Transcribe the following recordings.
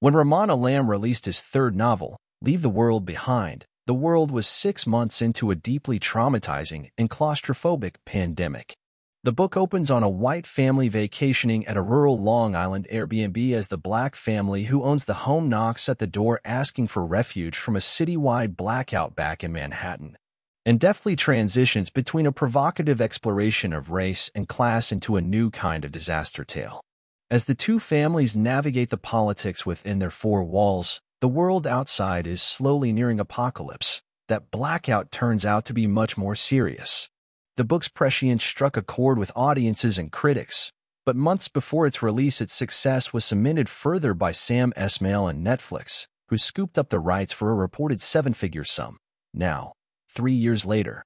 When Rumaan Alam released his third novel, Leave the World Behind, the world was six months into a deeply traumatizing and claustrophobic pandemic. The book opens on a white family vacationing at a rural Long Island Airbnb as the black family who owns the home knocks at the door asking for refuge from a citywide blackout back in Manhattan, and deftly transitions between a provocative exploration of race and class into a new kind of disaster tale. As the two families navigate the politics within their four walls, the world outside is slowly nearing apocalypse. That blackout turns out to be much more serious. The book's prescience struck a chord with audiences and critics, but months before its release its success was cemented further by Sam Esmail and Netflix, who scooped up the rights for a reported seven-figure sum. Now, three years later,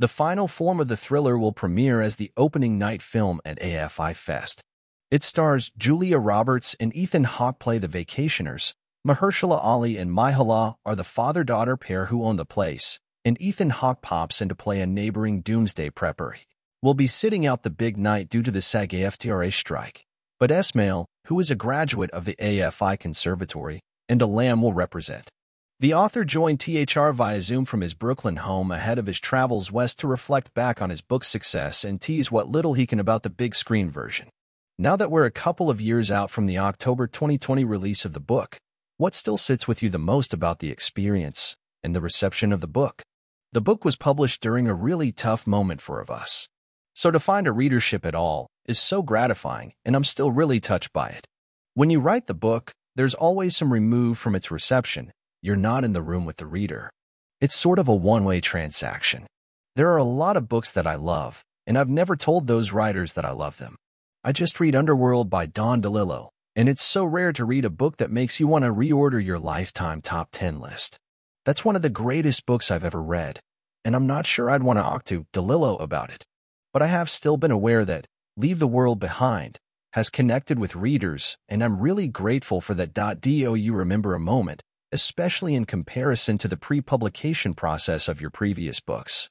the final form of the thriller will premiere as the opening night film at AFI Fest. It stars Julia Roberts and Ethan Hawke play the vacationers. Mahershala Ali and Myha'la are the father-daughter pair who own the place, and Ethan Hawke pops in to play a neighboring doomsday prepper. Will be sitting out the big night due to the SAG-AFTRA strike. But Esmail, who is a graduate of the AFI Conservatory, and Alam will represent. The author joined THR via Zoom from his Brooklyn home ahead of his travels west to reflect back on his book's success and tease what little he can about the big screen version. Now that we're a couple of years out from the October 2020 release of the book, what still sits with you the most about the experience and the reception of the book? The book was published during a really tough moment for of us. So to find a readership at all is so gratifying, and I'm still really touched by it. When you write the book, there's always some remove from its reception. You're not in the room with the reader. It's sort of a one-way transaction. There are a lot of books that I love, and I've never told those writers that I love them. I just read Underworld by Don DeLillo, and it's so rare to read a book that makes you want to reorder your lifetime top 10 list. That's one of the greatest books I've ever read, and I'm not sure I'd want to talk to DeLillo about it. But I have still been aware that Leave the World Behind has connected with readers, and I'm really grateful for that. Do you remember a moment, especially in comparison to the pre-publication process of your previous books,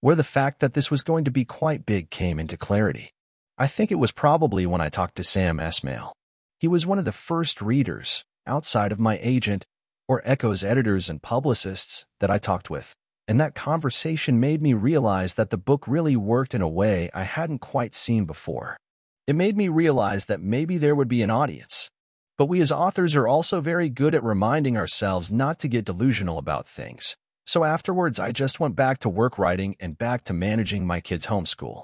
where the fact that this was going to be quite big came into clarity. I think it was probably when I talked to Sam Esmail. He was one of the first readers, outside of my agent or Ecco's editors and publicists, that I talked with. And that conversation made me realize that the book really worked in a way I hadn't quite seen before. It made me realize that maybe there would be an audience. But we as authors are also very good at reminding ourselves not to get delusional about things. So afterwards, I just went back to work writing and back to managing my kids' homeschool.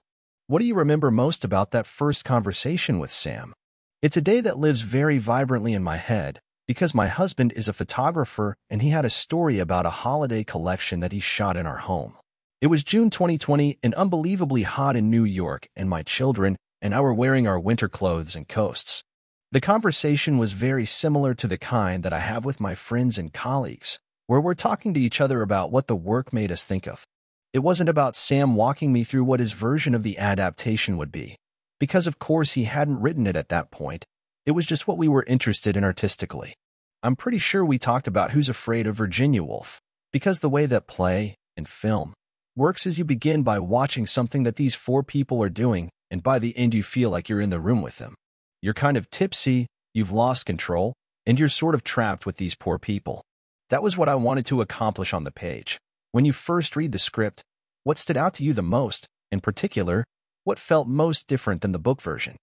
What do you remember most about that first conversation with Sam? It's a day that lives very vibrantly in my head because my husband is a photographer and he had a story about a holiday collection that he shot in our home. It was June 2020 and unbelievably hot in New York and my children and I were wearing our winter clothes and coasts. The conversation was very similar to the kind that I have with my friends and colleagues, where we're talking to each other about what the work made us think of. It wasn't about Sam walking me through what his version of the adaptation would be, because of course he hadn't written it at that point. It was just what we were interested in artistically. I'm pretty sure we talked about Who's Afraid of Virginia Woolf, because the way that play and film works is you begin by watching something that these four people are doing, and by the end you feel like you're in the room with them. You're kind of tipsy, you've lost control, and you're sort of trapped with these poor people. That was what I wanted to accomplish on the page. When you first read the script, what stood out to you the most, in particular, what felt most different than the book version?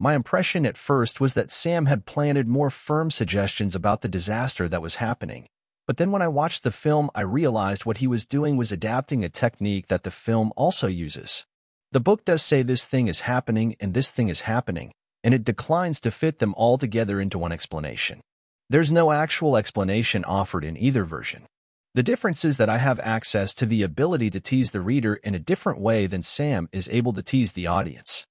My impression at first was that Sam had planted more firm suggestions about the disaster that was happening. But then when I watched the film, I realized what he was doing was adapting a technique that the film also uses. The book does say this thing is happening and this thing is happening, and it declines to fit them all together into one explanation. There's no actual explanation offered in either version. The difference is that I have access to the ability to tease the reader in a different way than Sam is able to tease the audience.